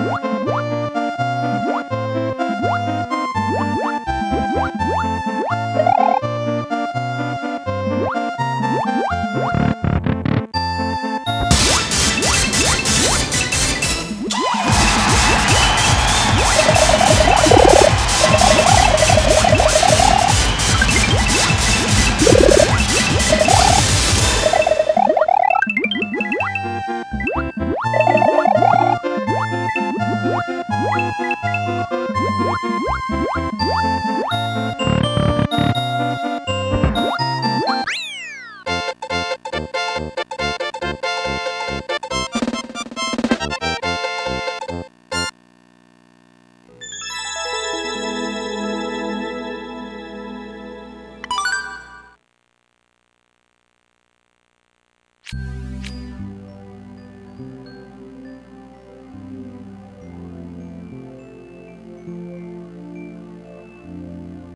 Bye. Música